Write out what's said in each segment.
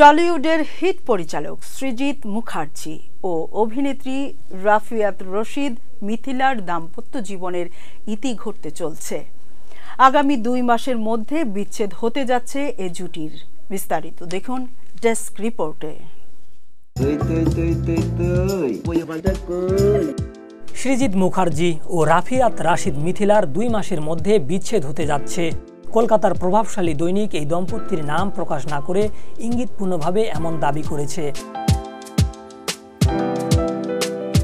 টলিউডের hit পরিচালক সৃজিত মুখার্জি ও অভিনেত্রী রাফিয়াত রশিদ মিথিলার দাম্পত্য জীবনের ইতি ঘটতে চলছে। আগামী দুই মাসের মধ্যে বিচ্ছেদ হতে যাচ্ছে এ জুটির। বিস্তারিত দেখুন ডেস্ক রিপোর্টে। সৃজিত মুখার্জি ও রাফিয়াত রাশিদ মিথিলার দুই মাসের মধ্যে বিচ্ছেদ হতে যাচ্ছে। কলকাতার প্রভাবশালী দৈনিক এই দম্পতির নাম প্রকাশ না করে ইঙ্গিতপূর্ণভাবে এমন দাবি করেছে।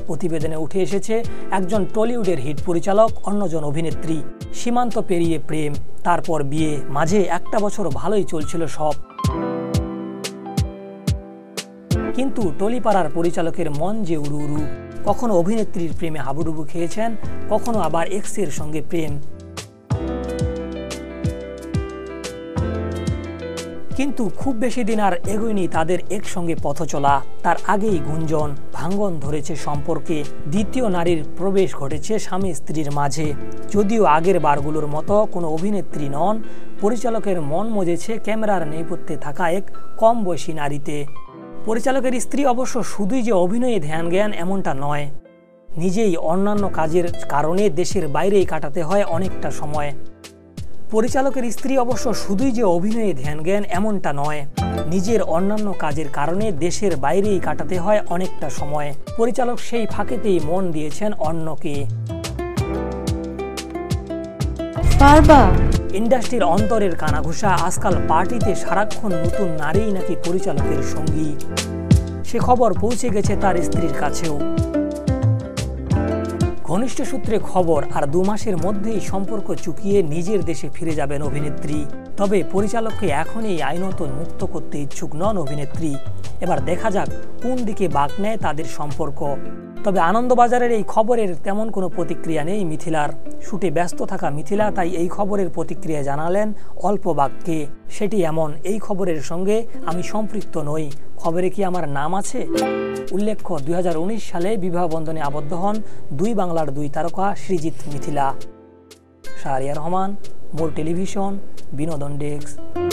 প্রতিবেদনে উঠে এসেছে, একজন টলিউডের হিট পরিচালক, অন্যজন অভিনেত্রী। সীমান্ত পেরিয়ে প্রেম, তারপর বিয়ে, মাঝে একটা বছর ভালোই চলছিল সব। কিন্তু টলিপাড়ার পরিচালকের মন যে উড়ু উড়ু, কখনো অভিনেত্রীর প্রেমে হাবুডুবু খেয়েছেন, কখনো আবার এক্সের সঙ্গে প্রেম। কিন্তু খুব বেশি দিন আর এগোয়নি তাদের একসঙ্গে পথ চলা। তার আগেই গুঞ্জন ভাঙ্গন ধরেছে সম্পর্কে। দ্বিতীয় নারীর প্রবেশ ঘটেছে স্বামী স্ত্রীর মাঝে। যদিও আগের বারগুলোর মতো কোনো অভিনেত্রী নন, পরিচালকের মন মজেছে ক্যামেরার নেপথ্যে থাকা এক কম বয়সী নারীতে। পরিচালকের স্ত্রী অবশ্য শুধুই যে অভিনয়ে ধ্যান জ্ঞান এমনটা নয়। নিজেই অন্যান্য কাজের কারণে দেশের বাইরেই কাটাতে হয় অনেকটা সময়। পরিচালকের স্ত্রী অবশ্য শুধুই যে অভিনয়ে ধ্যান জ্ঞান এমনটা নয়। নিজের অন্যান্য কাজের কারণে দেশের বাইরেই কাটাতে হয় অনেকটা সময়। পরিচালক সেই ফাঁকেতেই মন দিয়েছেন অন্যকে। পারবা ইন্ডাস্ট্রির অন্তরের কানাঘুষা আজকাল পার্টিতে সারাক্ষণ নতুন নারী নাকি পরিচালকের সঙ্গী। সে খবর পৌঁছে গেছে তার স্ত্রীর কাছেও। ঘনিষ্ঠ সূত্রে খবর, আর দু মাসের মধ্যেই সম্পর্ক চুকিয়ে নিজের দেশে ফিরে যাবেন অভিনেত্রী। তবে পরিচালককে এখনই আইনত মুক্ত করতে ইচ্ছুক নন অভিনেত্রী। এবার দেখা যাক কোন দিকে বাঁক নেয় তাদের সম্পর্ক। তবে আনন্দবাজারের এই খবরের তেমন কোনো প্রতিক্রিয়া নেই মিথিলার। শুটে ব্যস্ত থাকা মিথিলা তাই এই খবরের প্রতিক্রিয়া জানালেন অল্প বাক্যে। সেটি এমন, এই খবরের সঙ্গে আমি সম্পৃক্ত নই। খবরে কি আমার নাম আছে? উল্লেখ্য, দুই হাজার উনিশ সালে বিবাহ বন্ধনে আবদ্ধ হন দুই বাংলার দুই তারকা সৃজিত মিথিলা। শাহরিয়া রহমান, মোর টেলিভিশন, বিনোদন ডেস্ক।